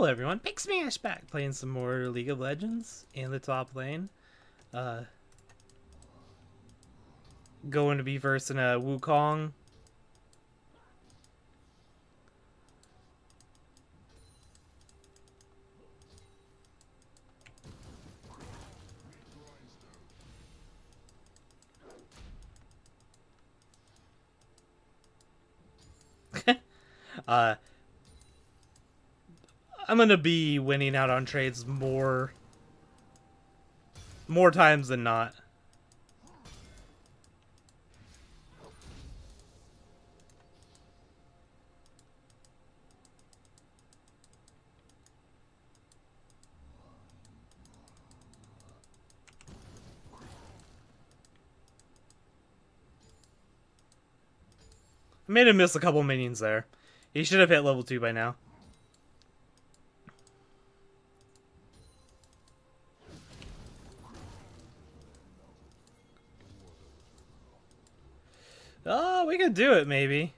Hello everyone, Pegg Smash back playing some more League of Legends in the top lane. Uh, going to be versing a Wukong. uh, I'm gonna be winning out on trades more more times than not. I made him miss a couple minions there. He should have hit level 2 by now. Oh, we could do it, maybe.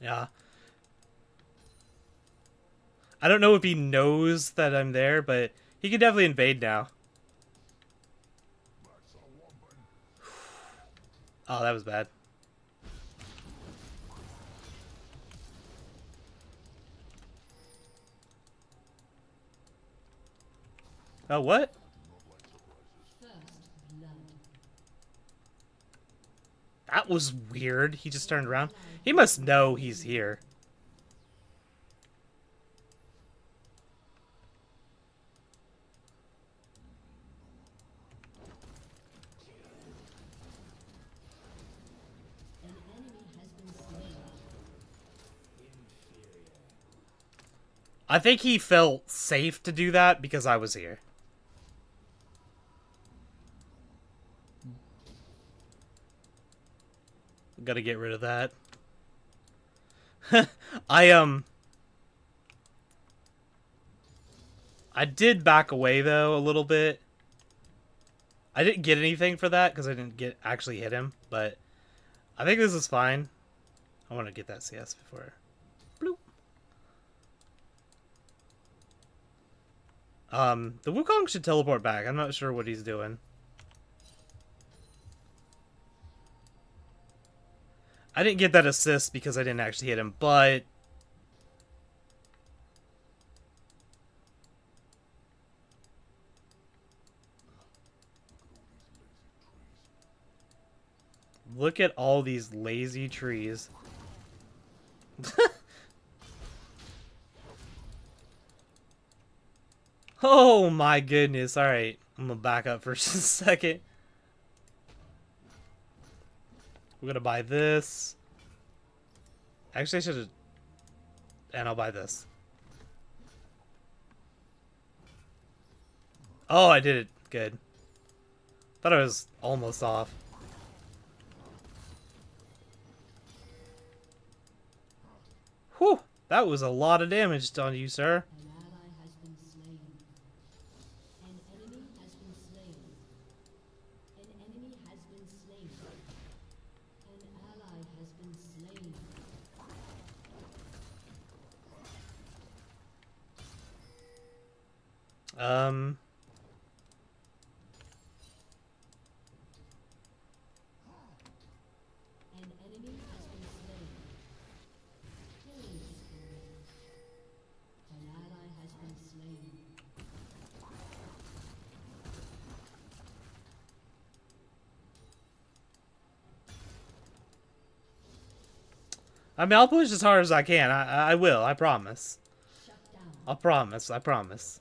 Yeah. I don't know if he knows that I'm there, but he could definitely invade now. Oh, that was bad. Oh, what? That was weird. He just turned around. He must know he's here. I think he felt safe to do that because I was here. Gotta get rid of that. I, um... I did back away, though, a little bit. I didn't get anything for that, because I didn't get actually hit him, but... I think this is fine. I want to get that CS before... Bloop. Um, the Wukong should teleport back. I'm not sure what he's doing. I didn't get that assist because I didn't actually hit him, but... Look at all these lazy trees. oh my goodness. Alright, I'm gonna back up for just a second. We're gonna buy this. Actually, I should. And I'll buy this. Oh, I did it. Good. Thought I was almost off. Whew! That was a lot of damage done to you, sir. I mean, I'll push as hard as I can. I, I will. I promise. I promise. I promise.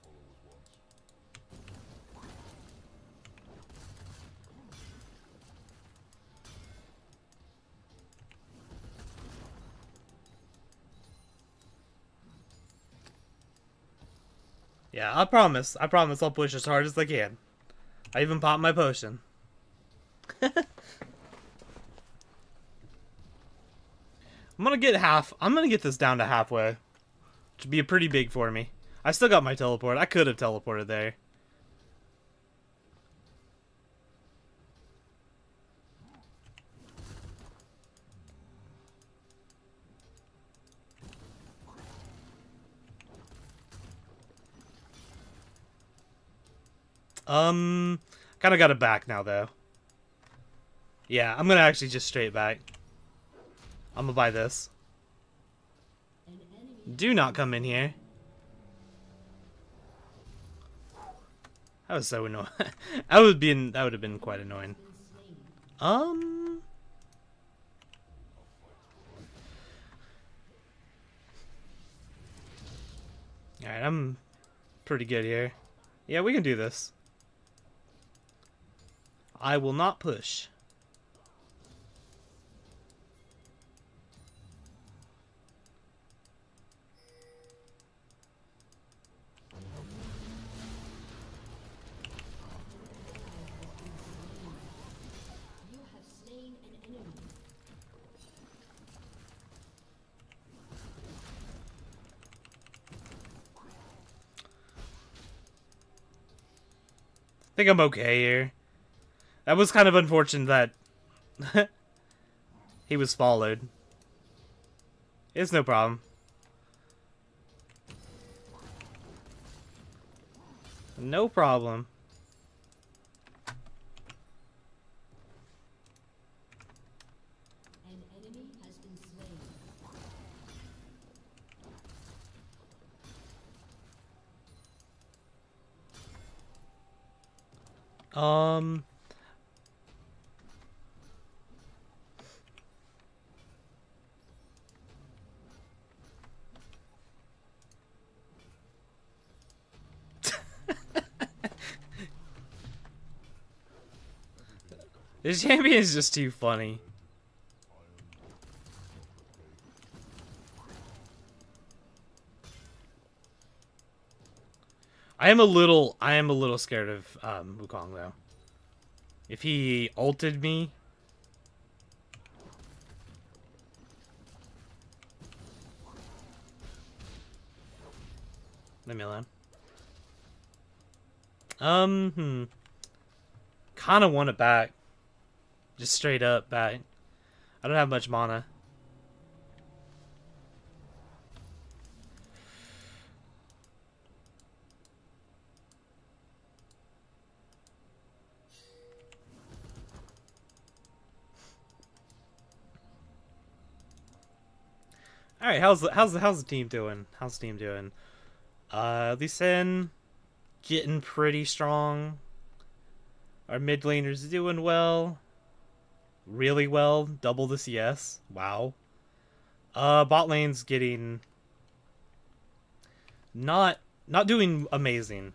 Yeah, I promise. I promise I'll push as hard as I can. I even popped my potion. gonna get half. I'm gonna get this down to halfway. Which would be pretty big for me. I still got my teleport. I could have teleported there. Um, kind of got it back now, though. Yeah, I'm going to actually just straight back. I'm gonna buy this. Do not come in here. That was so annoying. that would been that would have been quite annoying. Um. All right, I'm pretty good here. Yeah, we can do this. I will not push. Think I'm okay here. That was kind of unfortunate that he was followed. It's no problem. No problem. Um. this champion is just too funny. I am a little I am a little scared of um, Wukong though. If he ulted me, Let me alone. Um, hmm. Kind of want it back. Just straight up back. I don't have much mana. All right, how's the how's the how's the team doing? How's the team doing? Uh, Lee Sin getting pretty strong. Our mid laners doing well, really well. Double the CS. Wow. Uh, bot lane's getting not not doing amazing.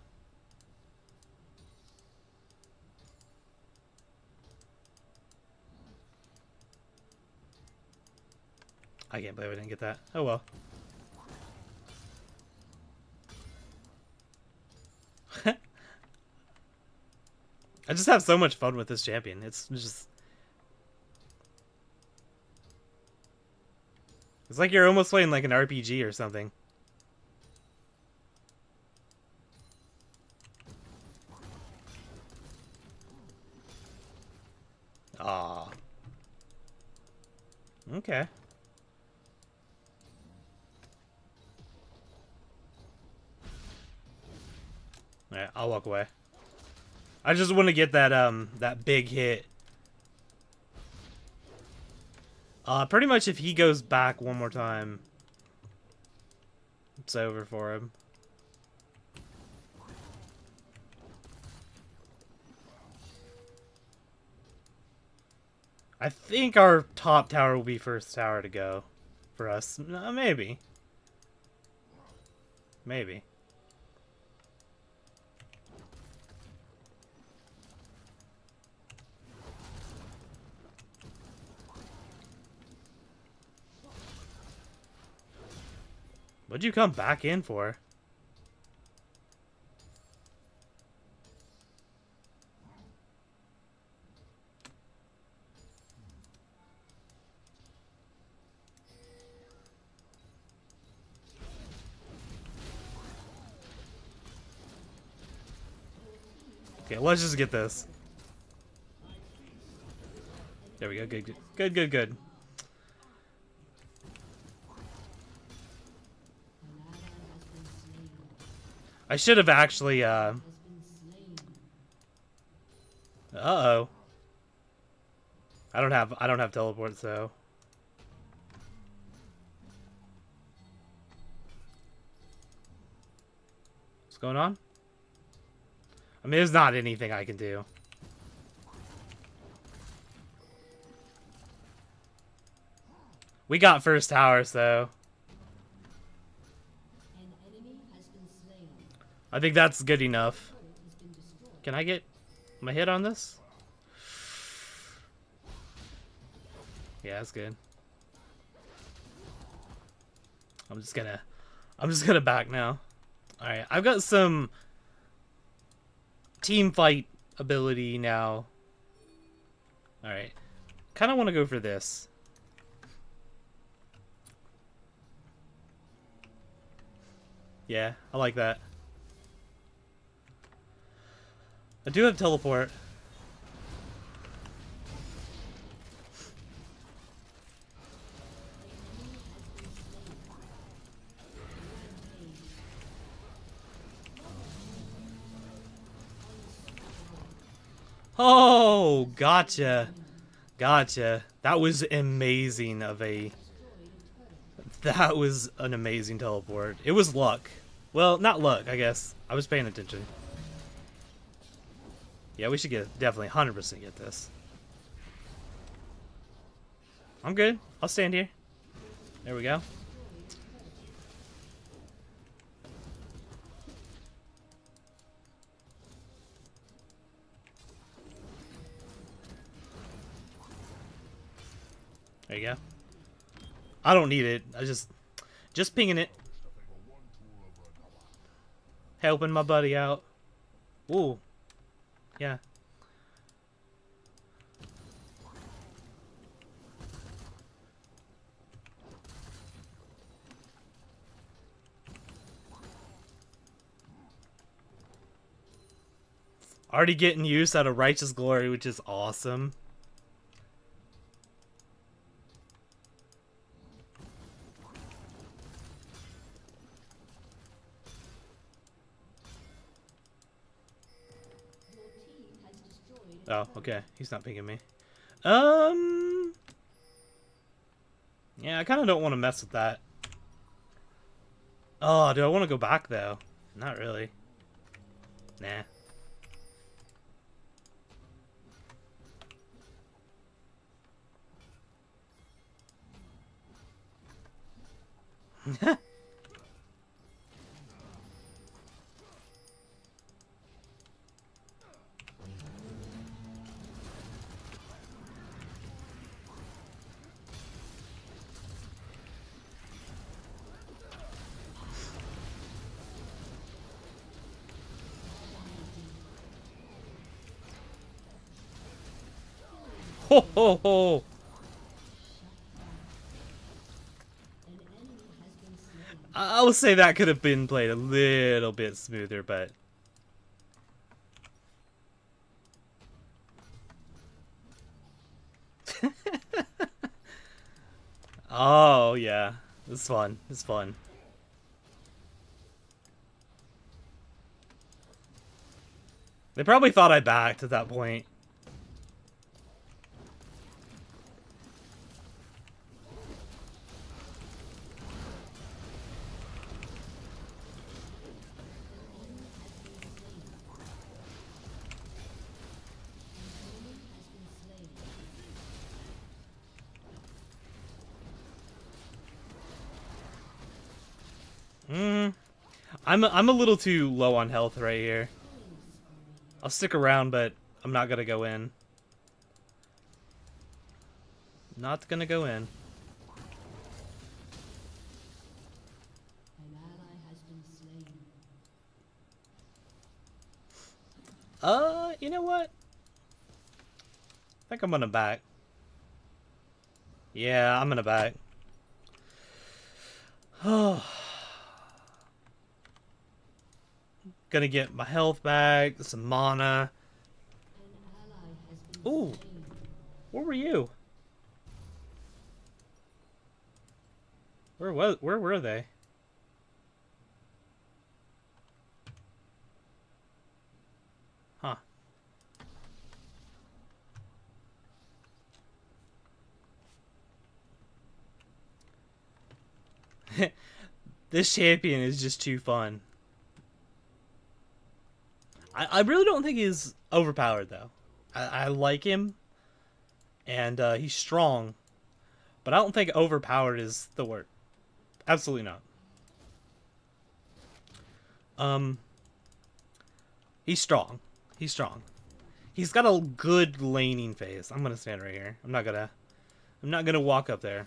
I can't believe I didn't get that. Oh well. I just have so much fun with this champion. It's just... It's like you're almost playing like an RPG or something. Ah. Okay. Walk away. I just want to get that um that big hit. Uh, pretty much if he goes back one more time, it's over for him. I think our top tower will be first tower to go for us. Uh, maybe. Maybe. What'd you come back in for? Okay, let's just get this. There we go. Good, good, good, good, good. I should have actually, uh... Uh oh. I don't have I don't have teleports though. What's going on? I mean, there's not anything I can do. We got first towers though. I think that's good enough. Can I get my hit on this? Yeah, that's good. I'm just gonna I'm just gonna back now. Alright, I've got some team fight ability now. Alright. Kinda wanna go for this. Yeah, I like that. I do have teleport. Oh, gotcha. Gotcha. That was amazing of a... That was an amazing teleport. It was luck. Well, not luck, I guess. I was paying attention. Yeah, we should get definitely 100% get this. I'm good. I'll stand here. There we go. There you go. I don't need it. I just just pinging it. Helping my buddy out. Ooh. Yeah. Already getting used out of Righteous Glory, which is awesome. Oh, okay. He's not picking me. Um... Yeah, I kind of don't want to mess with that. Oh, do I want to go back, though? Not really. Nah. Ho ho ho! I will say that could have been played a little bit smoother, but... oh, yeah. It's fun. It's fun. They probably thought I backed at that point. I'm a, I'm a little too low on health right here. I'll stick around, but I'm not gonna go in. Not gonna go in. Uh, you know what? I think I'm gonna back. Yeah, I'm gonna back. Oh. Gonna get my health back, some mana. Ooh, where were you? Where was? Where were they? Huh. this champion is just too fun. I, I really don't think he's overpowered though. I, I like him, and uh, he's strong, but I don't think overpowered is the word. Absolutely not. Um, he's strong. He's strong. He's got a good laning phase. I'm gonna stand right here. I'm not gonna. I'm not gonna walk up there.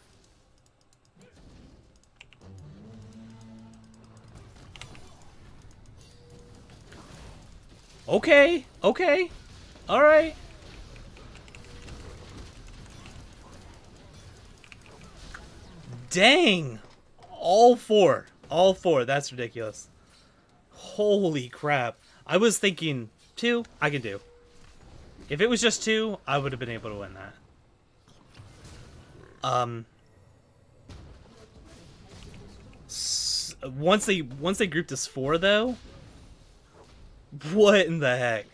Okay, okay. Alright. Dang! All four. All four. That's ridiculous. Holy crap. I was thinking two, I can do. If it was just two, I would have been able to win that. Um... Once they once they grouped us four though, what in the heck?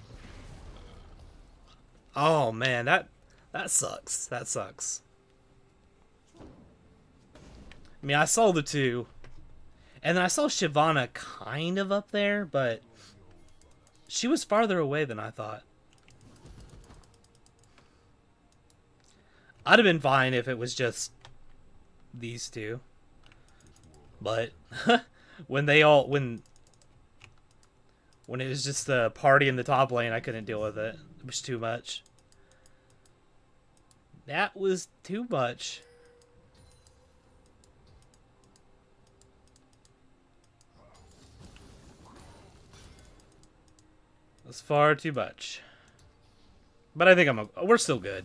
Oh man, that that sucks. That sucks. I mean, I saw the two, and then I saw Shyvana kind of up there, but she was farther away than I thought. I'd have been fine if it was just these two. But when they all when when it was just the party in the top lane, I couldn't deal with it. It was too much. That was too much. That's far too much. But I think I'm. We're still good.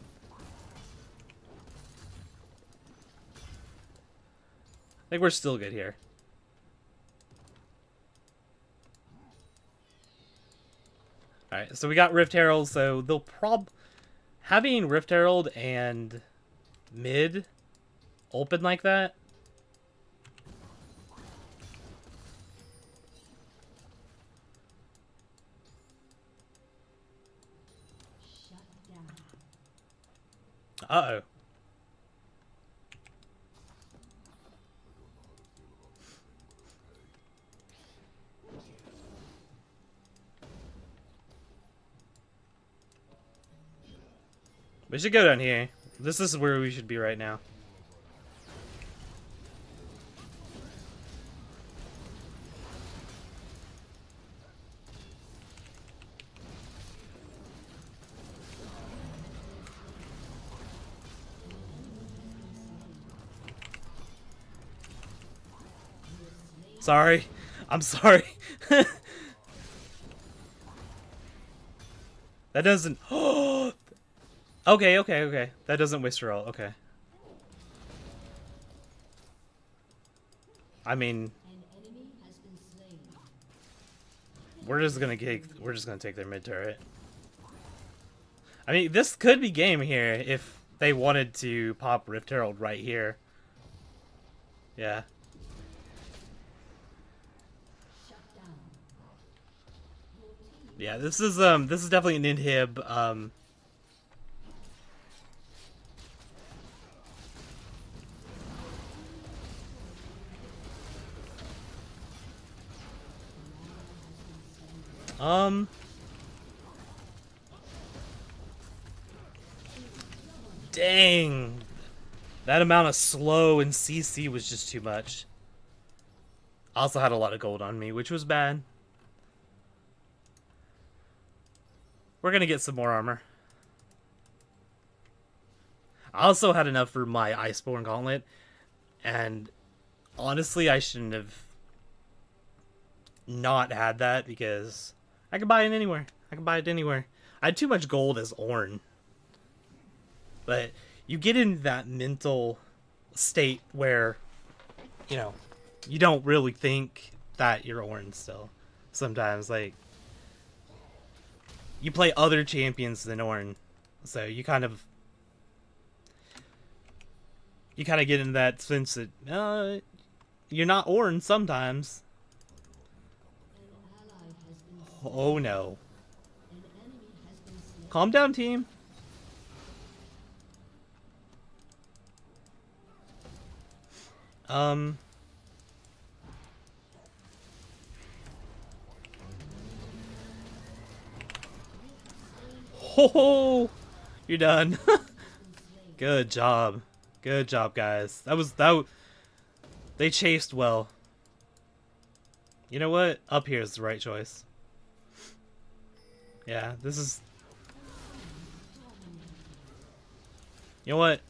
I think we're still good here. Alright, so we got Rift Herald, so they'll prob... Having Rift Herald and mid open like that... Uh-oh. We should go down here. This is where we should be right now. Sorry. I'm sorry. that doesn't... Oh! Okay, okay, okay. That doesn't waste her all. Okay. I mean, we're just gonna take we're just gonna take their mid turret. I mean, this could be game here if they wanted to pop Rift Herald right here. Yeah. Yeah, this is um this is definitely an inhib um Um. Dang. That amount of slow and CC was just too much. I also had a lot of gold on me, which was bad. We're gonna get some more armor. I also had enough for my Iceborne Gauntlet, and honestly, I shouldn't have not had that because I can buy it anywhere. I can buy it anywhere. I had too much gold as Ornn. But you get in that mental state where, you know, you don't really think that you're Ornn still. Sometimes, like, you play other champions than Ornn. So you kind of you kind of get in that sense that uh, you're not Ornn sometimes. Oh no. Calm down, team. Um. Ho ho! You're done. Good job. Good job, guys. That was that. They chased well. You know what? Up here is the right choice. Yeah, this is... You know what?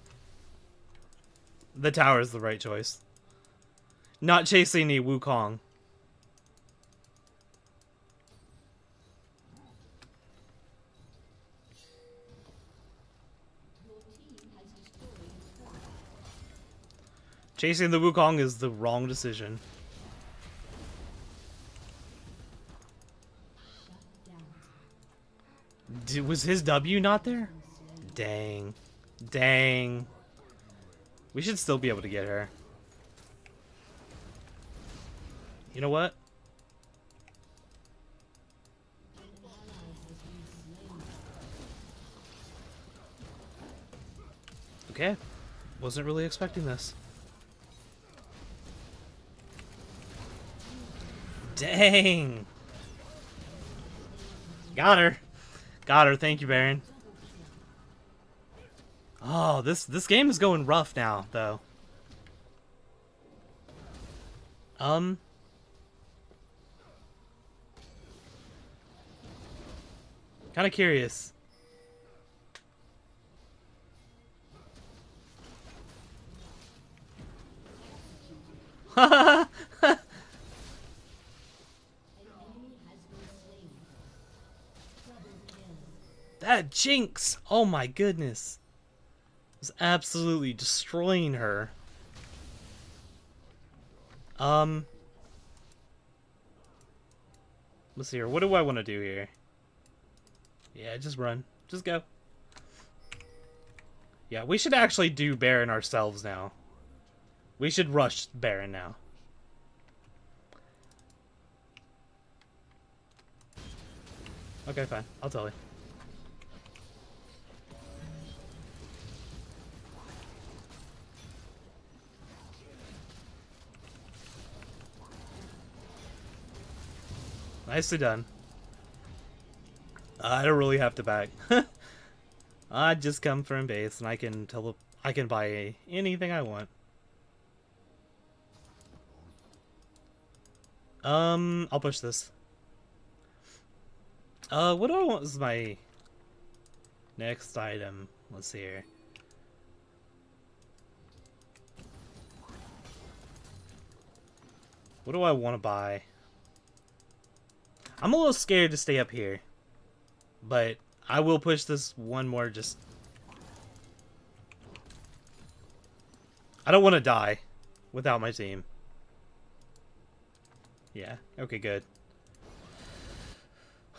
The tower is the right choice. Not chasing the Wukong. Chasing the Wukong is the wrong decision. Was his W not there? Dang. Dang. We should still be able to get her. You know what? Okay. Wasn't really expecting this. Dang! Got her. Got her. Thank you, Baron. Oh, this this game is going rough now, though. Um. Kind of curious. That Jinx! Oh my goodness. Was absolutely destroying her. Um. Let's see here. What do I want to do here? Yeah, just run. Just go. Yeah, we should actually do Baron ourselves now. We should rush Baron now. Okay, fine. I'll tell you. Nicely done. I don't really have to back. I just come from base and I can tell I can buy anything I want. Um, I'll push this. Uh, what do I want is my next item? Let's see here. What do I want to buy? I'm a little scared to stay up here. But I will push this one more just... I don't want to die without my team. Yeah, okay, good.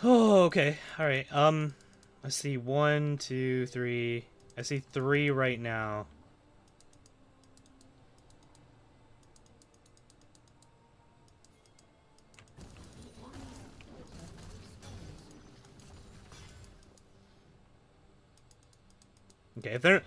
Oh, okay. Alright, um... I see one, two, three... I see three right now. Okay, if they're...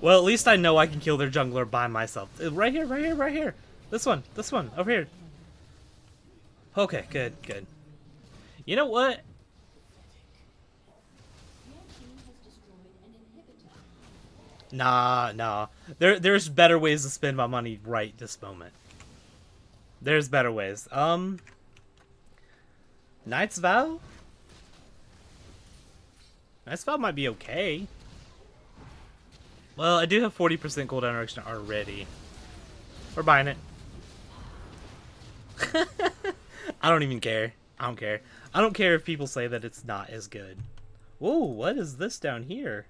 Well, at least I know I can kill their jungler by myself. Uh, right here, right here, right here. This one, this one, over here. Okay, good, good. You know what? Nah, nah. There, there's better ways to spend my money right this moment. There's better ways. Um, Knight's Vow? Knight's Vow might be okay. Well, I do have 40% cooldown reduction already. We're buying it. I don't even care. I don't care. I don't care if people say that it's not as good. Whoa, what is this down here?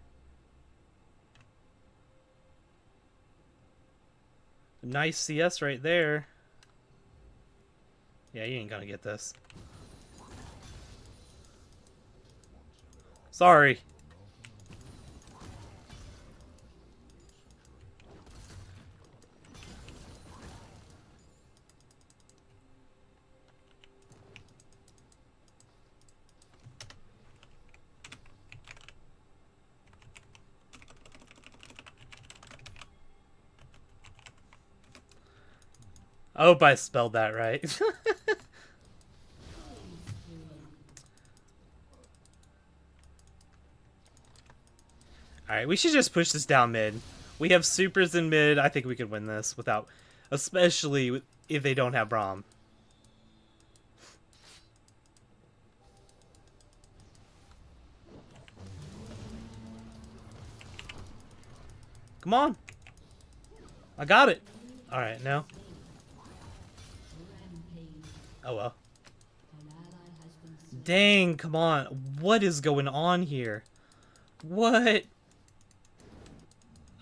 Nice CS right there. Yeah, you ain't gonna get this. Sorry. I hope I spelled that right. Alright, we should just push this down mid. We have supers in mid. I think we could win this without... Especially if they don't have Braum. Come on. I got it. Alright, now. Oh well. Dang, come on. What is going on here? What?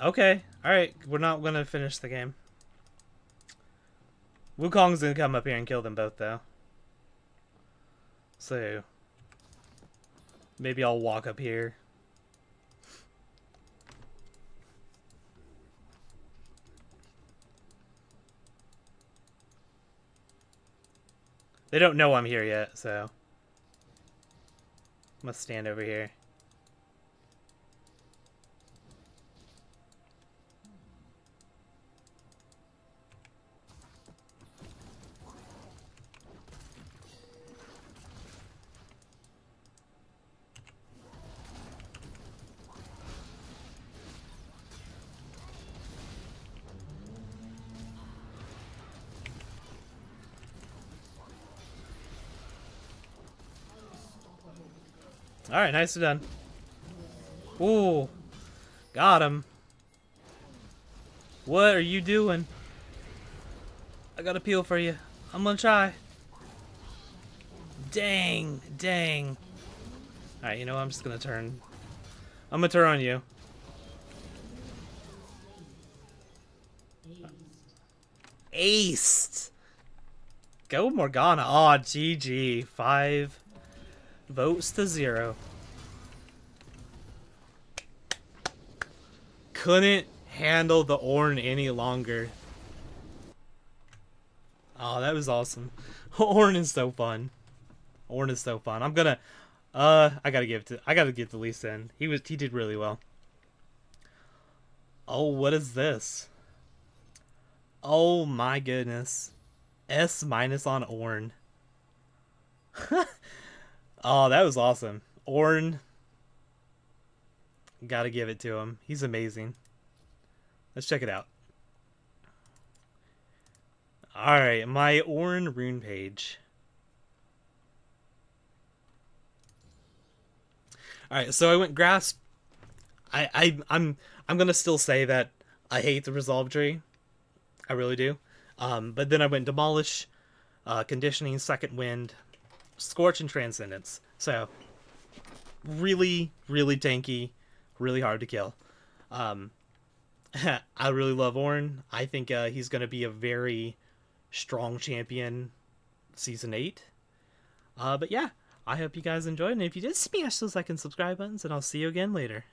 Okay, alright. We're not gonna finish the game. Wukong's gonna come up here and kill them both, though. So... Maybe I'll walk up here. They don't know I'm here yet, so... I'm stand over here. Alright, nicely done. Ooh. Got him. What are you doing? I got a peel for you. I'm gonna try. Dang, dang. Alright, you know what? I'm just gonna turn. I'm gonna turn on you. Aced. Go Morgana. Aw, oh, GG. Five votes to zero. Couldn't handle the Ornn any longer. Oh, that was awesome. Ornn is so fun. Ornn is so fun. I'm gonna uh I gotta give to I gotta give to Lee Sin. He was he did really well. Oh, what is this? Oh my goodness. S minus on Ornn. oh, that was awesome. Ornn. Gotta give it to him. He's amazing. Let's check it out. Alright, my Ornn rune page. Alright, so I went grasp. I, I I'm I'm gonna still say that I hate the resolve tree. I really do. Um, but then I went demolish, uh, conditioning, second wind, scorch, and transcendence. So really, really tanky, really hard to kill. Um, I really love Ornn. I think uh, he's gonna be a very strong champion season 8. Uh, but yeah, I hope you guys enjoyed, and if you did, smash those like and subscribe buttons, and I'll see you again later.